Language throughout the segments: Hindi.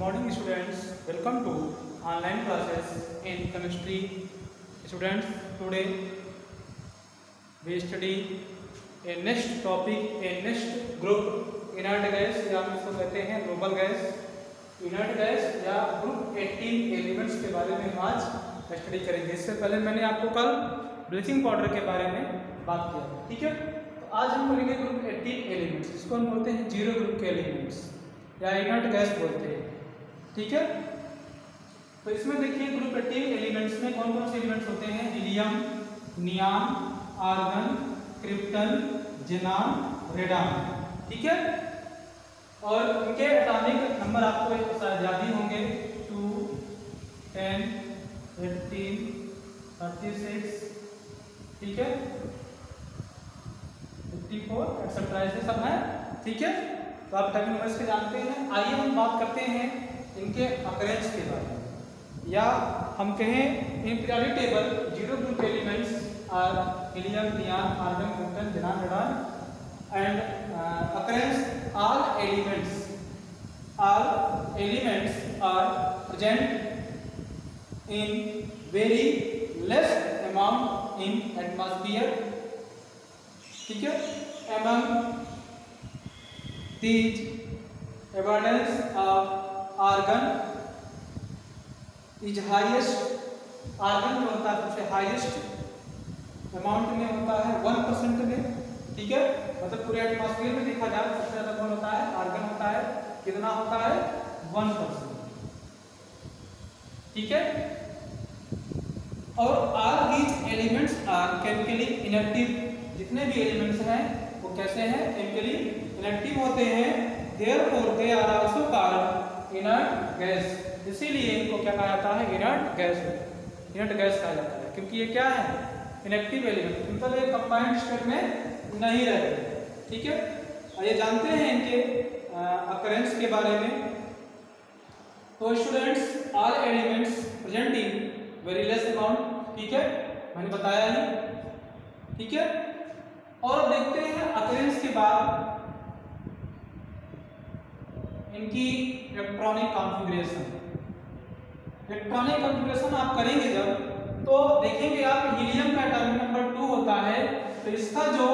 morning students welcome to online classes in chemistry students today we study a next topic a next group inert gas या हम इसको कहते हैं? नोबल गैस इनर्ट गैस या ग्रुप 18 एलिमेंट्स के बारे में आज स्टडी करेंगे। इससे पहले मैंने आपको कल ब्लीचिंग पाउडर के बारे में बात किया। ठीक है? तो आज हम करेंगे ग्रुप 18 एलिमेंट्स इसको हम बोलते हैं ज़ीरो ग्रुप के एलिमेंट्स या इनर्ट गैस बोलते हैं। ठीक है? तो इसमें देखिए ग्रुप एटीन एलिमेंट्स में कौन कौन से एलिमेंट्स होते हैं? Helium neon argon, krypton xenon radon ठीक है? और इनके एटॉमिक नंबर आपको शायद याद ही होंगे। Two, ten eighteen thirty six. ठीक है? फिफ्टी फोर एक्सेट्रा ऐसे सब है। ठीक है? तो आप एटॉमिक नंबर्स के जानते हैं। आइए हम बात करते हैं इनके अक्रेंस के बारे में। या हम कहें in periodic table zero group elements are helium neon argon krypton xenon and occurrence all elements all elements are present in very less amount in atmosphere ठीक है? Among these abundance of argon, is highest, argon जो होता है सबसे highest amount में होता है वन परसेंट में, ठीक है? मतलब पूरे एटमॉस्फेयर में देखा जाए, सबसे ज़्यादा कौन होता है? आर्गन होता है। कितना होता है? वन परसेंट ठीक है? और are these elements are chemically inactive जितने भी एलिमेंट्स हैं, वो कैसे हैं? केमिकली इनएक्टिव होते हैं। Therefore they are also called inert gas इसीलिए इनको क्या कहा जाता है? इनर्ट गैस इनर्ट गैस कहा जाता है। क्योंकि ये क्या है? इनएक्टिव एलिमेंट मतलब ये कंबाइंड स्टेट में नहीं रहते ठीक है? और ये जानते हैं इनके अकरेंस के बारे में। तो students all elements present in very less amount ठीक है? मैंने बताया ही। ठीक है? और देखते हैं अकरेंस के बाद इनकी इलेक्ट्रॉनिक कॉन्फ़िगरेशन इलेक्ट्रॉनिक कॉन्फ़िगरेशन आप करेंगे जब तो देखेंगे आप हीलियम का एटॉमिक नंबर टू होता है तो इसका जो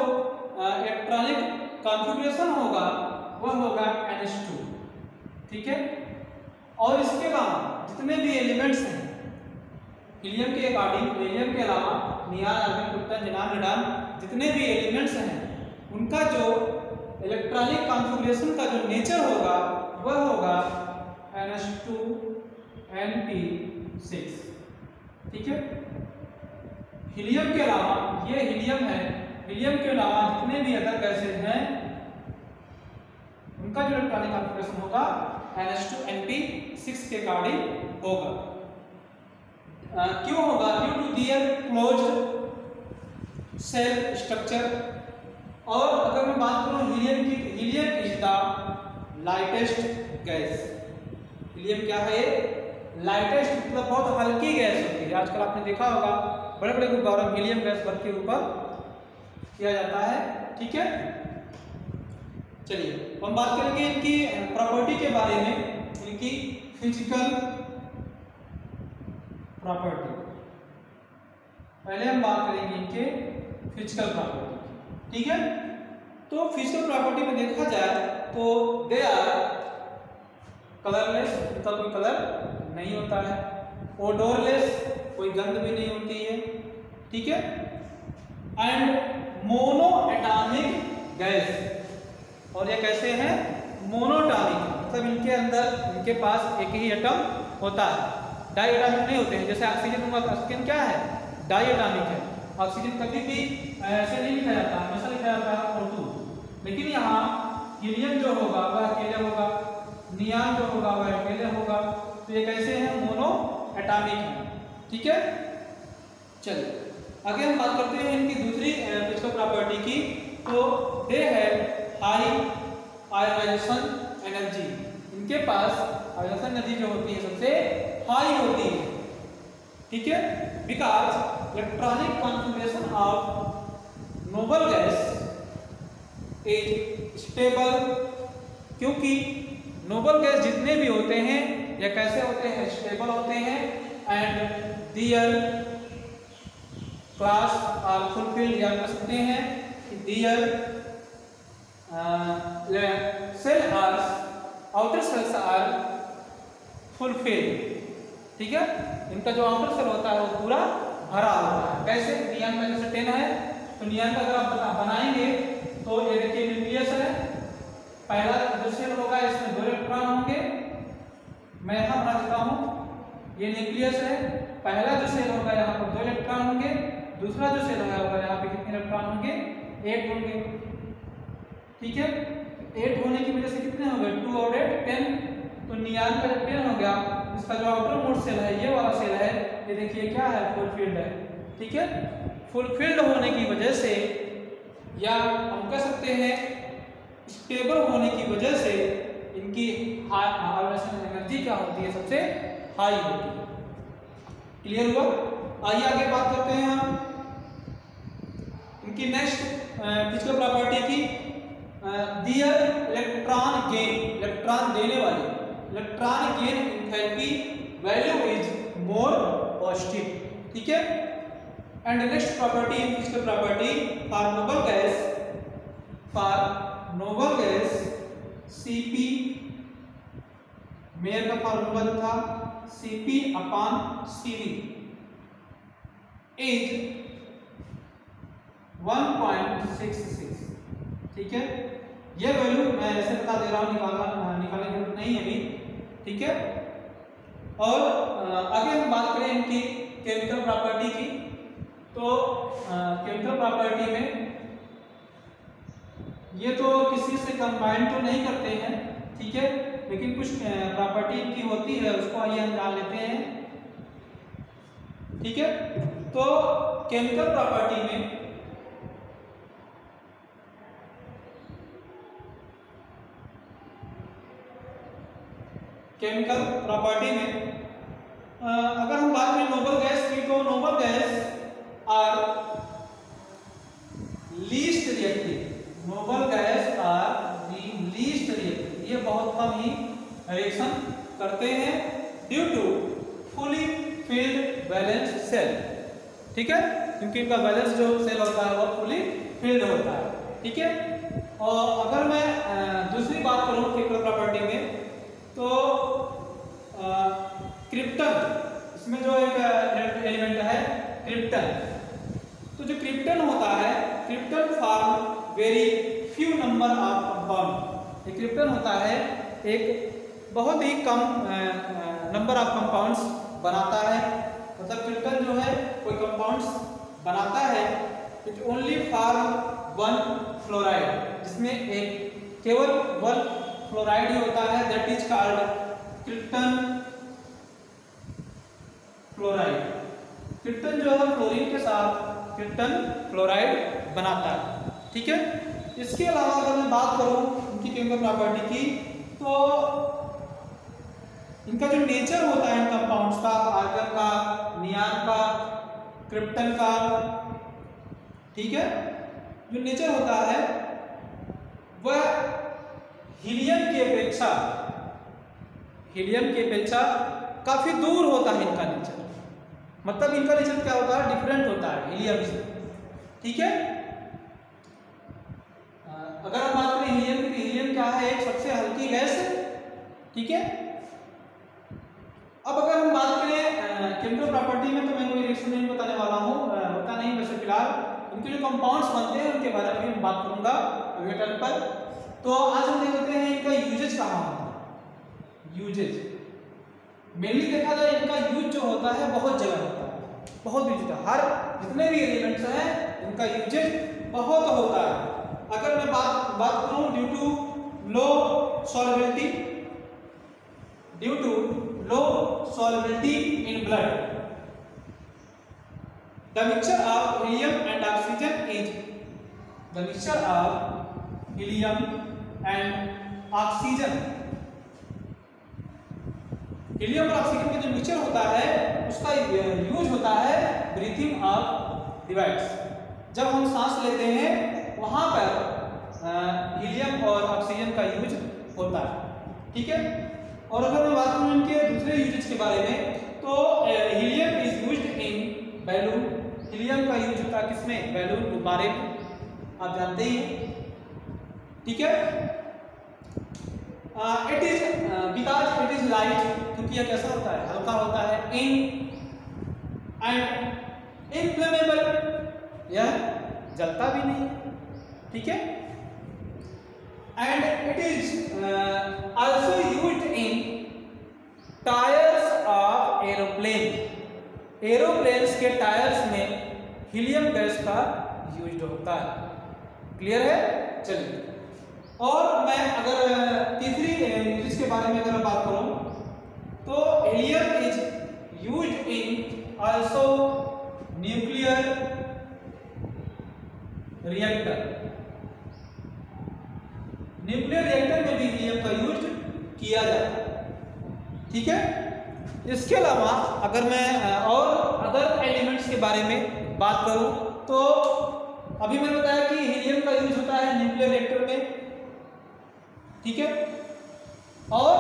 इलेक्ट्रॉनिक कॉन्फ़िगरेशन होगा, वह होगा NH2 ठीक है? और इसके अलावा जितने भी एलिमेंट्स हैं हीलियम के अकॉर्डिंग हीलियम के अलावा neon argon krypton xenon radon जितने भी एलिमेंट्स हैं, उनका जो इलेक्ट्रॉनिक कॉन्फ़िगरेशन का जो नेचर होगा वह होगा NH2 NP6 ठीक है हीलियम के अलावा ये हीलियम है हीलियम के अलावा जितने भी अदर गैसेज हैं उनका जो इलेक्ट्रॉनिक कॉन्फ़िगरेशन होगा NH2NP6 के अकॉर्डिंग होगा uh, क्यों होगा due to their close shell structure और अगर मैं बात करूँ हीलियम की helium is the lightest gas helium क्या है? लाइटेस्ट मतलब बहुत हल्की गैस होती है। आजकल आपने देखा होगा बड़े बड़े गुब्बारों में हीलियम गैस भर के ऊपर किया जाता है। ठीक है? चलिए हम बात करेंगे इनकी प्रॉपर्टी के बारे में, इनकी फ़िज़िकल प्रॉपर्टी पहले हम बात करेंगे इनके फ़िज़िकल प्रॉपर्टी ठीक है? तो फ़िज़िकल प्रॉपर्टी में देखा जाए तो दे आर कलरलेस इनका कोई कलर नहीं होता है। ओडोरलेस कोई गंध भी नहीं होती है। ठीक है? एंड मोनो एटॉमिक गैस और ये कैसे हैं? मोनोटॉमिक मतलब इनके अंदर, इनके पास एक ही एटम होता है। डाई नहीं होते हैं। जैसे ऑक्सीजन का क्या है? डाई है। ऑक्सीजन कभी भी ऐसे नहीं लिखा जाता। हमेशा लिखा जाता है और लेकिन यहाँ हीलियम जो होगा, वह अकेले होगा, नियान जो होगा, वह अकेले होगा। तो ये कैसे हैं? मोनो एटॉमिक है। ठीक है? चलिए, आगे हम बात करते हैं इनकी दूसरी फ़िज़िकल प्रॉपर्टी की। तो दे है हाई आयोनाइजेशन एनर्जी इनके पास आयोनाइजेशन एनर्जी जो होती है, सबसे हाई होती है। ठीक है? Because electronic configuration of noble gas is stable क्योंकि नोबल गैस जितने भी होते हैं, ये कैसे होते हैं स्टेबल होते हैं and their class are fulfilled या कर सकते हैं कि shell are outer shells are ठीक है? इनका जो आउटर सेल होता है वो पूरा भरा होता है। कैसे? नियम का जैसे टेन है। तो नियम का अगर आप बनाएँगे तो ये देखिए न्यूक्लियस है। पहला जो सेल होगा इसमें दो इलेक्ट्रॉन होंगे। मैं यहाँ बना देता हूँ। ये न्यूक्लियस है। पहला जो सेल होगा यहाँ पर दो इलेक्ट्रॉन होंगे। दूसरा जो सेल होगा यहाँ पे कितने इलेक्ट्रॉन होंगे? एट होंगे। ठीक है? एट होने की वजह से कितने हो गए टू और एट टेन तो नियान का जब टेन हो गया इसका जो आउटर मोड सेल है, ये वाला सेल है, ये देखिए क्या है फुलफिल्ड है। ठीक है? फुलफिल्ड होने की वजह से या हम कह सकते हैं स्टेबल होने की वजह से इनकी एनर्जी क्या होती है? सबसे हाई होती है। क्लियर हुआ? आइए आगे बात करते हैं हम। इनकी नेक्स्ट फ़िज़िकल प्रॉपर्टी की दियर इलेक्ट्रॉन गेन इलेक्ट्रॉन देने वाले electron gain enthalpy value is more positive ठीक है? And next property physical property for noble gas for noble gas CP Mayer का फॉर्मूला था सीपी अपॉन सीवी इज़ 1.66 ठीक है? ये वैल्यू मैं ऐसे बता दे रहा हूँ, निकालना, निकालने की ज़रूरत नहीं है अभी। ठीक है? और आगे हम बात करें इनकी केमिकल प्रॉपर्टी की तो केमिकल प्रॉपर्टी में ये तो किसी से कंबाइन तो नहीं करते हैं, ठीक है? लेकिन कुछ प्रॉपर्टी इनकी होती है, उसको आइए हम जान लेते हैं, ठीक है? तो केमिकल प्रॉपर्टी में केमिकल प्रॉपर्टी में आ, अगर हम बात करें नोबल गैस की तो noble gas are least reactive noble gas are the least reactive ये बहुत कम ही रिएक्शन करते हैं due to fully filled valence shell ठीक है? क्योंकि इनका बैलेंस जो सेल होता है वो फुली फिल्ड होता है। ठीक है? और अगर मैं दूसरी बात करूँ केमिकल प्रॉपर्टी में तो क्रिप्टन, इसमें जो एक एलिमेंट है, क्रिप्टन। तो जो क्रिप्टन होता है, krypton form very few number of compound krypton होता है, एक बहुत ही कम नंबर ऑफ़ कंपाउंड्स बनाता है। मतलब क्रिप्टन जो है, कोई कंपाउंड्स बनाता है it only for one fluoride जिसमें एक केवल वन फ्लोराइड ही होता है that is called krypton fluoride krypton जो है फ्लोरीन के साथ क्रिप्टन फ्लोराइड बनाता है, ठीक है? इसके अलावा अगर मैं बात करूँ इनकी केमिकल प्रॉपर्टी की तो इनका जो नेचर होता है इन कंपाउंड्स का आर्गन का नियान का क्रिप्टन का, ठीक है? जो नेचर होता है, वह हीलियम की अपेक्षा हीलियम की अपेक्षा काफ़ी दूर होता है इनका नेचर। मतलब इनका नेचर क्या होता है? डिफरेंट होता है हीलियम से। ठीक है? अगर हम बात करें हीलियम की हीलियम क्या है? एक सबसे हल्की गैस है। ठीक है? अब अगर हम बात करें केमिकल प्रॉपर्टी में तो मैं कोई रिएक्शन नहीं बताने वाला हूँ। होता नहीं वैसे फ़िलहाल। उनके जो कंपाउंड्स बनते हैं, उनके बारे में बात करूँगा। अगले पर। तो आज हम देखते हैं इनका यूजेज कहाँ होता है। यूजेज मेनली देखा जाए इनका यूज़ जो होता है, बहुत जगह होता है। बहुत यूज़ होता है हर जितने भी एलिमेंट्स हैं, इनका यूजेज बहुत होता है। अगर मैं बात बात करूँ due to low solubility due to low solubility in blood the mixture of helium and oxygen is the mixture of helium and oxygen. Helium और ऑक्सीजन का जो मिक्सचर होता है, उसका यूज़ होता है ब्रीथिंग ऑफ़ डिवाइस जब हम सांस लेते हैं, वहाँ पर हीलियम और ऑक्सीजन का यूज़ होता है। ठीक है? और अगर मैं बात करूँ इनके दूसरे यूजेज के बारे में तो helium is use in balloon helium का यूज़ होता है किसमें? बैलून गुब्बारे में। आप जानते ही हैं। ठीक है? It is because it is light क्योंकि यह कैसा होता है? हल्का होता है। इन एंड इनफ्लेमेबल यह जलता भी नहीं ठीक है? And it is also used in tyres of aeroplane aeroplanes के टायर्स में हीलियम गैस का यूज़ होता है। क्लियर है? चलिए। और मैं अगर तीसरी यूज़ के बारे में अगर बात करूँ तो helium is used in also nuclear reactor. Nuclear reactor में भी हीलियम का यूज़ किया जाता है। ठीक है? इसके अलावा अगर मैं और अदर एलिमेंट्स के बारे में बात करूँ तो अभी मैंने बताया कि हीलियम का यूज़ होता है न्यूक्लियर रिएक्टर में। ठीक है? और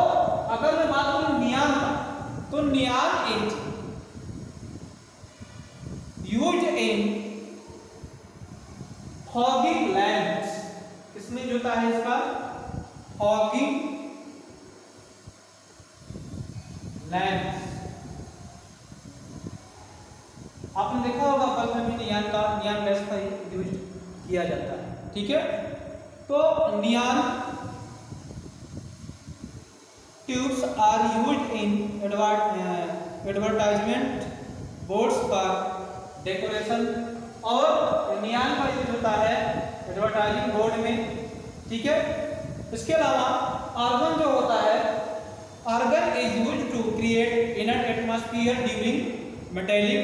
अगर मैं बात करूँ नियान का तो neon is use in fogging lamps इसमें जो है इसका? फॉगिंग लैंप्स आपने देखा होगा बल्ब में भी नियान का नियान गैस का यूज़ किया जाता है। ठीक है? तो neon tubes are used in advertisement boards पर डेकोरेशन और नियान का यूज़ होता है एडवर्टाइजिंग बोर्ड में, ठीक है? इसके अलावा आर्गन जो होता है argon is use to create in an atmosphere during metallic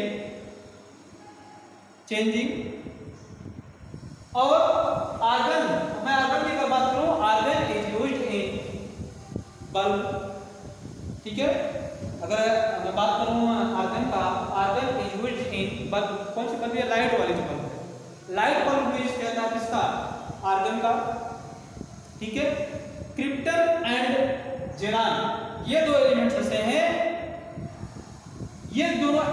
changing और आर्गन मैं आर्गन की बात करूँ argon is used in bulb ठीक है? अगर मैं बात करूँ आर्गन का आर्गन यूज्ड इन बल्ब कौन सी बल्ब लाइट वाली जो बल्ब है। लाइट बल्ब यूज़ किया है किसका आर्गन का। ठीक है? क्रिप्टन एंड जेरान ये दो एलिमेंट्स ऐसे हैं। ये दोनों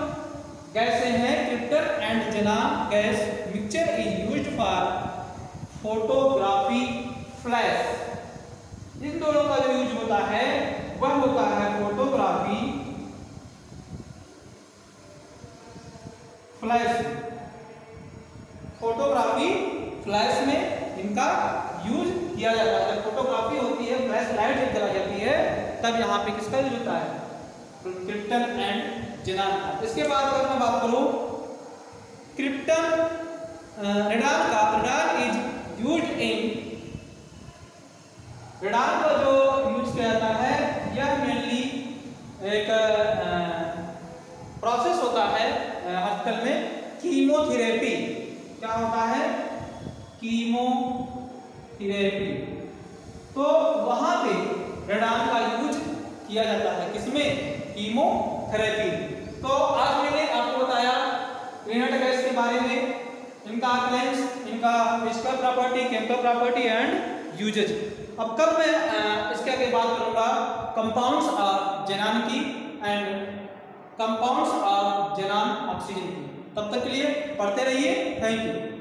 गैसे हैं krypton and xenon gas. Mixture is use for photography flash इन दोनों का जो यूज़ होता है वह होता है फोटोग्राफी फ्लैश। फोटोग्राफी फ्लैश में इनका यूज़ किया जाता है। जब फोटोग्राफी होती है, फ्लैश लाइट जब जलाई जाती है, तब यहाँ पे किसका यूज़ होता है? क्रिप्टन एंड जेनान इसके बाद अगर मैं बात करूँ, क्रिप्टन रेडान का radon is used in radon का जो यूज़ किया जाता है यह मेनली एक प्रोसेस होता है हॉस्पिटल में कीमोथेरेपी क्या होता है? कीमोथेरेपी तो वहाँ पे रेडान का यूज़ किया जाता है, किसमें? कीमोथेरेपी तो आज मैंने आपको बताया ग्रीनहाउस गैस के बारे में, इनका अकलेंस इनका physical property chemical property and usages अब कब मैं इसके आगे बात करूँगा कंपाउंड्स ऑफ़ जेनान की and compounds of xenon oxygen तब तक के लिए पढ़ते रहिए. Thank you